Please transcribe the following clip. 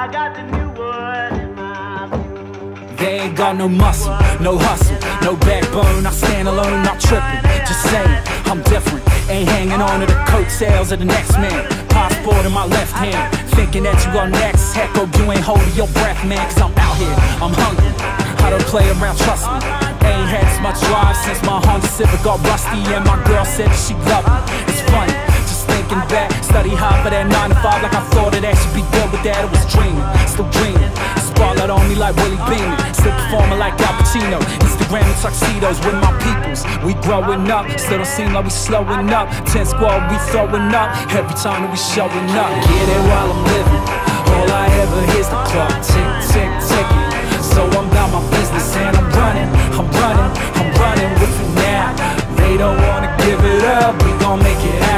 I got the new in my. They ain't got no muscle, no hustle, no backbone. I stand alone, not tripping. Just saying, I'm different. Ain't hanging on to the coattails of the next man. Passport in my left hand, thinking that you are next. Heck, you ain't holding your breath, man. Cause I'm out here, I'm hungry. I don't play around, trust me. Ain't had as much drive since my Honda Civic got rusty, and my girl said she loved me. Study hard for that 9 to 5 like I thought it actually be good with that. Was dreaming, still dreaming. Spotlight on me like Willie Beamen, still performing like Al Pacino. Instagram and tuxedos with my peoples. We growing up, still don't seem like we slowing up. 10 squad, we throwing up every time that we showing up. Get it while I'm living. All I ever hear's the clock tick, tick, ticking. So I'm about my business and I'm running, I'm running, I'm running with it now. They don't wanna give it up, we gon' make it happen.